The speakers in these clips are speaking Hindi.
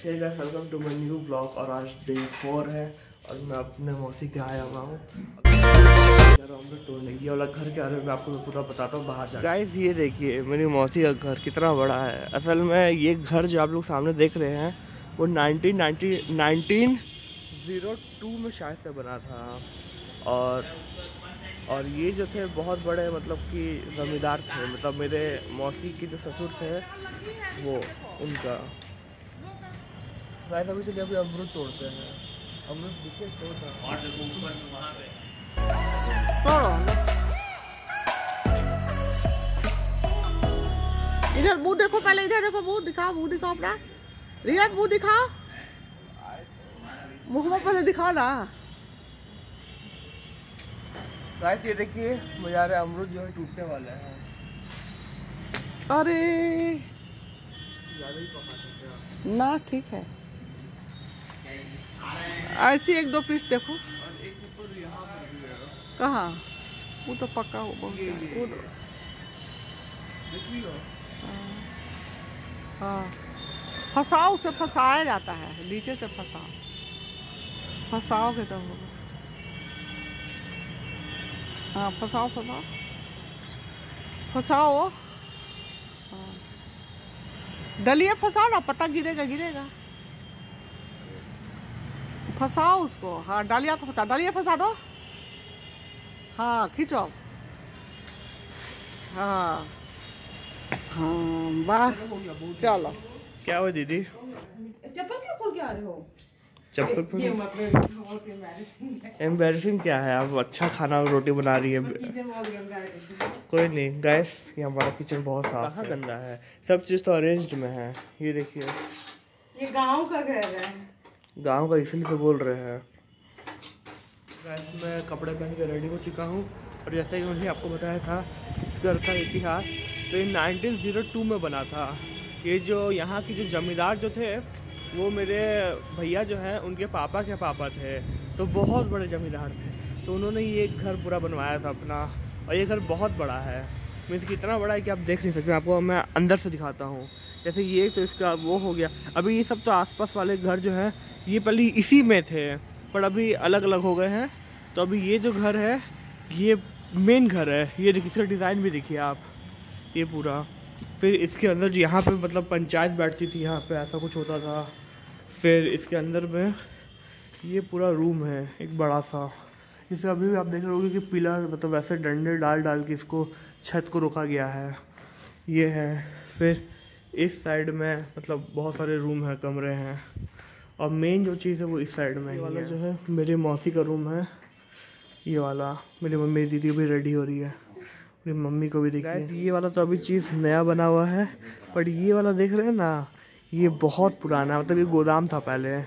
Hey guys welcome to my new blog और आज डे फोर है। और मैं अपने मौसी के आया हुआ हूँ। तोड़ने ये वाला घर के बारे में आपको मैं पूरा बताता हूँ बाहर जा गाइस ये देखिए, मेरी मौसी का घर कितना बड़ा है। असल में ये घर जो आप लोग सामने देख रहे हैं, वो nineteen ninety, nineteen zero two में शायद से बना था। और और ये जो थे, बहुत बड़े मतलब कि ज़मींदार थे। मतलब मेरे मौसी के जो ससुर थे, वो उनका। गाइस अभी चलिए अभी अमरूद तोड़ते हैं। अमरूद दिखे तोड़ना इधर मुँह देखो पहले इधर देखो मुँह दिखाओ मुँह दिखाओ अपना। रिया मुँह दिखाओ। मुँह में पहले दिखाओ ना। गाइस ये देखिए बाज़ार अमरूद जो है टूटने वाले हैं। अरे। ज़्यादा ही पका थे क्या ना ठीक है। ऐसी एक दो पीस देखो। है कहाँ? वो तो पक्का हो बहुत है। वो तो- लो हाँ। फंसाओ उसे फंसाया जाता है नीचे से फंसाओ फंसाओगे तो होगा हाँ फंसाओ फंसाओ फंसाओ हाँ। डलिए फंसाओ ना पता गिरेगा गिरेगा। फंसाओ उसको। हाँ डालिया को फंसा डालिया फंसा दो। हाँ खींचो। हाँ। हाँ वाह चलो। क्या हुआ दीदी? चप्पल क्यों खोल के आ रहे हो? चप्पल है। एम्बेरसिंग क्या है? आप अच्छा खाना रोटी बना रही है। कोई नहीं गैस ये हमारा किचन बहुत साफ़ कहाँ गंदा है? सब चीज़ तो अरेंज्ड में है। ये देखिए। ये गाँव का घर है। गाँव का इसलिए तो बोल रहे हैं। मैं कपड़े पहन के रेडी हो चुका हूँ और जैसा कि मैंने आपको बताया था, इस घर का इतिहास तो ये 1902 में बना था। ये जो यहाँ के जो जमींदार जो थे, वो मेरे भैया जो हैं, उनके पापा के पापा थे। तो बहुत बड़े जमींदार थे। तो उन्होंने ये घर पूरा बनवाया था अपना, और ये घर बहुत बड़ा है। मीन्स कि इतना बड़ा है कि आप देख नहीं सकते। आपको, मैं अंदर से दिखाता हूँ। जैसे ये तो इसका वो हो गया। अभी ये सब तो आसपास वाले घर जो हैं, ये पहले इसी में थे, पर अभी अलग अलग हो गए हैं। तो अभी ये जो घर है, ये मेन घर है। ये इसका डिज़ाइन भी देखिए आप, ये पूरा। फिर इसके अंदर जो यहाँ पे मतलब पंचायत बैठती थी, यहाँ पे ऐसा कुछ होता था। फिर इसके अंदर में ये पूरा रूम है, एक बड़ा सा इसे अभी भी आप देख रहे होगे कि पिलर मतलब वैसे डंडे डाल डाल के इसको छत को रोका गया है। ये है, फिर इस साइड में मतलब बहुत सारे रूम हैं कमरे हैं। और मेन जो चीज़ है वो इस साइड में ये वाला जो है मेरे मौसी का रूम है। ये वाला मेरी मम्मी दीदी भी रेडी हो रही है। मेरी मम्मी को भी देखिए। ये वाला तो अभी चीज़ नया बना हुआ है पर ये वाला देख रहे हैं ना ये बहुत पुराना मतलब ये गोदाम था पहले।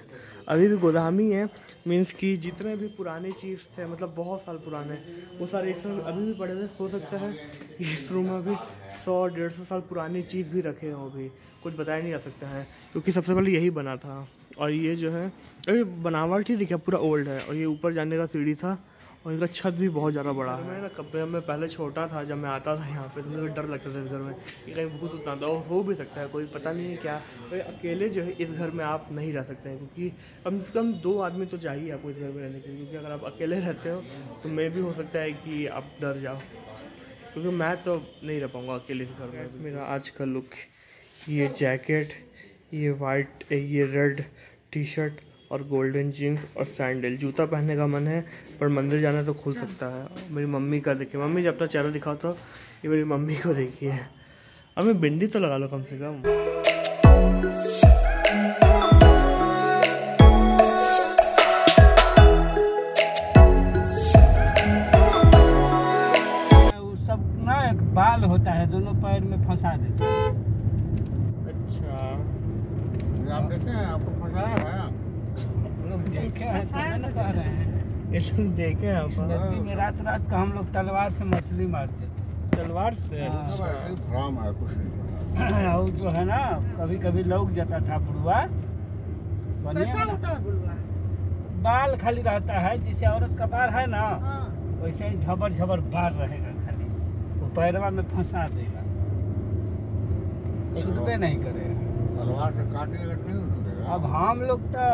अभी भी गोदाम ही मीन्स कि जितने भी पुराने चीज़ थे मतलब बहुत साल पुराने, वो सारे इस रूम अभी भी पड़े हुए, हो सकता है इस रूम में भी सौ, डेढ़ सौ साल पुरानी चीज़ भी रखे हों अभी, कुछ बताया नहीं जा सकता है, क्योंकि सबसे पहले यही बना था, और ये जो है अभी बनावट ही दिखा, पूरा ओल्ड है, और ये ऊपर जाने का सीढ़ी था और इनका छत भी बहुत ज़्यादा बड़ा है मैं ना कब मैं पहले छोटा था जब मैं आता था यहाँ पे तो मुझे डर लगता था इस घर में कि कहीं भूत उतना था और हो भी सकता है कोई पता नहीं है क्या। कोई अकेले जो है इस घर में आप नहीं रह सकते हैं क्योंकि कम से कम दो आदमी तो चाहिए आपको इस घर में रहने के लिए क्योंकि अगर आप अकेले रहते हो तो मे भी हो सकता है कि आप डर जाओ। क्योंकि मैं तो नहीं रह पाऊँगा अकेले इस घर में। मेरा आज का लुक ये जैकेट ये वाइट ये रेड टी शर्ट और गोल्डन जीन्स और सैंडल। जूता पहनने का मन है पर मंदिर जाना तो खुल सकता है। मेरी मम्मी का देखिए मम्मी जब तक चेहरा दिखाओ तो ये मेरी मम्मी को देखिए। अब मैं बिंदी तो लगा लो कम से कम। सब ना एक बाल होता है दोनों पैर में फंसा देते हैं। अच्छा आप देखे हैं आपको फंसाया है लोग देखे हैं तभी ना कह रहे हैं ये लोग देखे हैं नदी में रात रात को हम लोग तलवार से मछली मारते। तलवार से? हाँ। ही। भ्रम है कुछ नहीं और जो है ना कभी कभी लौक जाता था बुढ़वा। कैसा होता है बुलवा बाल खाली रहता है जैसे औरत का बाल है ना वैसे ही झबर झबर बाल रहेगा खाली। वो पैरवा में फंसा देगा। छूटते नहीं करेगा। तलवार से काटिएगा नहीं छूटेगा। अब हम लोग तो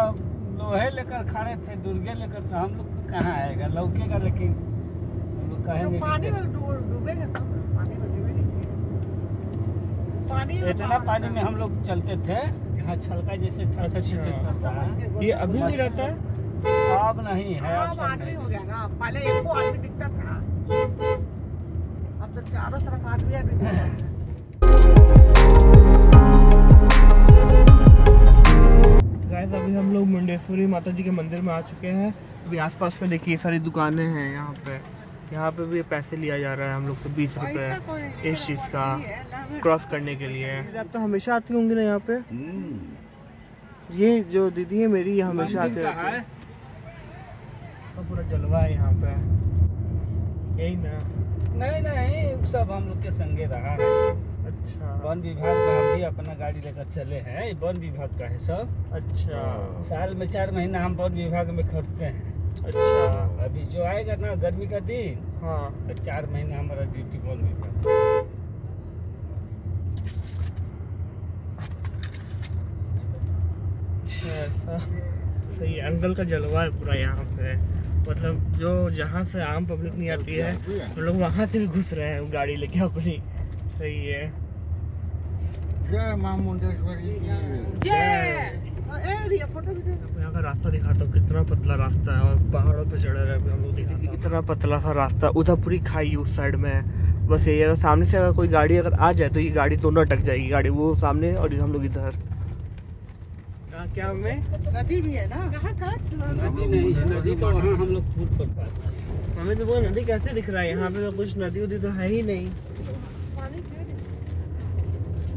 लोहे लेकर खड़े थे दुर्गे लेकर तो हम लोग कहाँ आएगा? लौकेगा लेकिन। हम लोग तो कहेंगे पानी में तब पानी में डूबेंगे पानी में इतना पानी में हम लोग चलते थे यहाँ छलका जैसे छल छल जैसे चलता है ये अभी भी रहता है? अब नहीं है अब अब आदमी हो गया ना पहले एक को आदमी दिखता था। अब तो चारों तरफ़ आदमी आदमी गाइस अभी हम लोग मुंडेश्वरी माता जी के मंदिर में आ चुके हैं। अभी आसपास में देखिए सारी दुकानें हैं यहाँ पे। यहाँ पे भी पैसे लिया जा रहा है हम लोग से बीस रुपए इस चीज़ का क्रॉस करने के लिए। आप तो हमेशा आती होंगी ना यहाँ पे। ये जो दीदी है मेरी ये हमेशा आती रहती है। है? पूरा जलवा है यहाँ पे। यही ना। नहीं नहीं सब हम लोग के संगे रहा है। अच्छा। वन विभाग में हम भी अपना गाड़ी लेकर चले हैं। ये वन विभाग का है सब। अच्छा। साल में चार महीना हम वन विभाग में खर्चते हैं। अच्छा। अभी जो आएगा ना गर्मी का दिन हाँ। तो चार महीना हमारा ड्यूटी वन विभाग। सही है। अंकल का जलवा है पूरा यहाँ पे। मतलब जो जहाँ से आम पब्लिक नहीं आती है हम लोग वहाँ से भी घुस रहे हैं गाड़ी लेके अपनी। सही है। जय माँ मुंडेश्वरी फ़ोटो यहाँ का रास्ता दिखाता हूँ कितना पतला रास्ता है और पहाड़ों पे चढ़े रहे अभी हम लोग देखिए इतना पतला सा रास्ता उधर पूरी खाई उस साइड में बस यही अगर सामने से अगर कोई गाड़ी अगर आ जाए तो ये गाड़ी दोनों अटक जाएगी गाड़ी वो सामने और हम लोग इधर। क्या हमें नदी भी है ना? नदी नहीं है नदी तो वहाँ। हम लोग फूल पर पाते हैं। हमें तो वो नदी कैसे दिख रहा है? यहाँ पे तो कुछ नदी उदी तो है ही नहीं?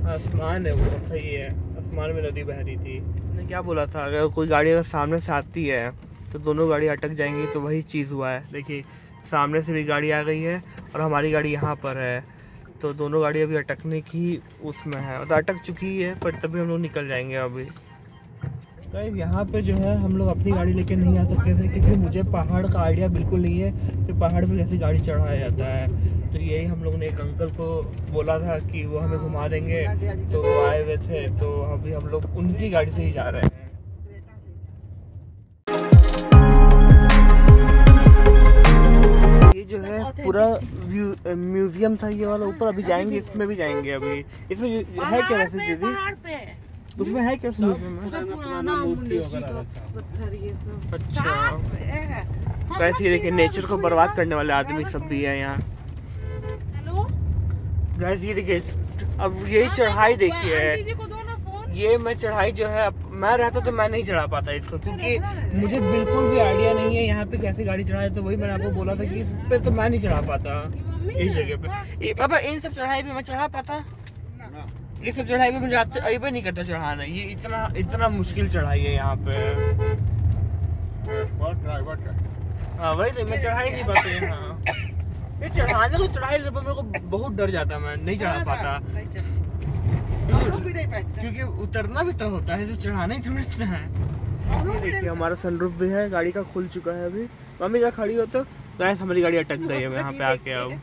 आसमान है वो सही है। आसमान में नदी बह रही थी। मैंने क्या बोला था अगर कोई गाड़ी अगर सामने से आती है तो दोनों गाड़ी अटक जाएँगी तो वही चीज़ हुआ है। देखिए सामने से भी गाड़ी आ गई है और हमारी गाड़ी यहाँ पर है। तो दोनों गाड़ी अभी अटकने की उसमें है। मतलब अटक चुकी है पर तभी हम लोग निकल जाएँगे अभी। गाइस यहाँ पे जो है हम लोग अपनी गाड़ी लेके नहीं आ सकते थे क्योंकि मुझे पहाड़ का आइडिया बिल्कुल नहीं है कि पहाड़ पे कैसे गाड़ी चढ़ाया जाता है। तो यही हम लोग ने एक अंकल को बोला था कि वो हमें घुमा देंगे। तो वो आए हुए थे तो अभी हम लोग उनकी गाड़ी से ही जा रहे हैं। ये जो है पूरा म्यूज़ियम था ये वाला ऊपर अभी जाएँगे इसमें भी जाएँगे अभी। इसमें है क्या वैसे दीदी? उसमें है क्या म्यूज़ियम में? अच्छा। है। वैसे देखिए नेचर को बर्बाद करने वाले आदमी सब भी है यहाँ। गैस ये देखिए अब यही चढ़ाई देखिए आंटी जी को दो ना फ़ोन। ये मैं चढ़ाई जो है मैं रहता तो मैं नहीं चढ़ा पाता इसको क्योंकि मुझे बिल्कुल भी आइडिया नहीं है यहाँ पे कैसे गाड़ी चढ़ाए तो वही मैंने आपको बोला था कि इस पे तो मैं नहीं चढ़ा पाता इस जगह पे। ये पापा इन सब चढ़ाई पे मैं चढ़ा पाता? ये सब चढ़ाई पे मुझे अभी नहीं करता चढ़ाना ये इतना इतना मुश्किल चढ़ाई है यहाँ पे। एक्सपर्ट ड्राइवर का हाँ वही तो मैं चढ़ा ही नहीं पाते यहाँ। ये चढ़ाने को चढ़ाई लेते मेरे को बहुत डर जाता मैं नहीं चढ़ा पाता। क्योंकि उतरना भी तो होता है सिर्फ़ चढ़ाना ही थोड़ी ना है। देखिए हमारा सनरूफ भी है गाड़ी का खुल चुका है अभी। मम्मी जरा खड़ी हो तो गैस हमारी गाड़ी अटक गई है मैं यहाँ पे आके अब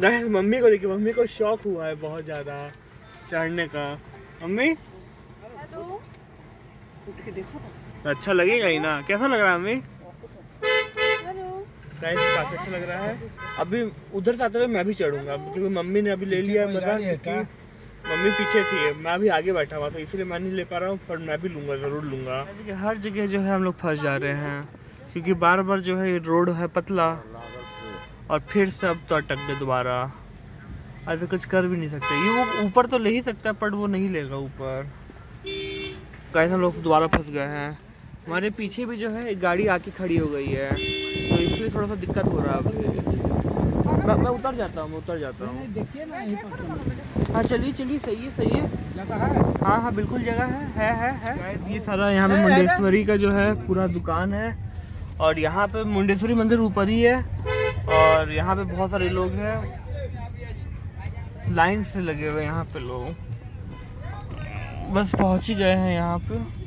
गैस मम्मी को देखिए मम्मी को शौक हुआ है बहुत ज़्यादा चढ़ने का। मम्मी? उठ के देखो। अच्छा लगेगा ही ना। कैसा लग रहा है मम्मी? गाइस काफ़ी अच्छा लग रहा है। अभी उधर से आते हुए मैं भी चढ़ूँगा। क्योंकि मम्मी ने अभी ले लिया है मज़ा क्योंकि मम्मी पीछे थी। मैं अभी आगे बैठा हुआ था इसलिए मैं नहीं ले पा रहा हूँ पर मैं भी लूँगा ज़रूर लूँगा। हर जगह जो है हम लोग फंस जा रहे हैं क्योंकि बार बार जो है रोड है पतला और फिर से अब तो अटक गए दोबारा। अभी कुछ कर भी नहीं सकते। ये वो ऊपर तो ले ही सकता है पर वो नहीं लेगा ऊपर। कैसे हम लोग दोबारा फंस गए हैं। हमारे पीछे भी जो है एक गाड़ी आके खड़ी हो गई है। तो थोड़ा सा दिक्कत हो रहा है अभी मैं, मैं उतर जाता हूँ मैं उतर जाता हूँ। तो हाँ चलिए चलिए सही है सही है। हाँ? हाँ बिल्कुल जगह है है है है। ये सारा यहाँ पे मुंडेश्वरी का जो है पूरा दुकान है। और यहाँ पे मुंडेश्वरी मंदिर ऊपर ही है। और यहाँ पे बहुत सारे लोग हैं। लाइन से लगे हुए यहाँ पे लोग। बस पहुँच ही गए हैं यहाँ पे।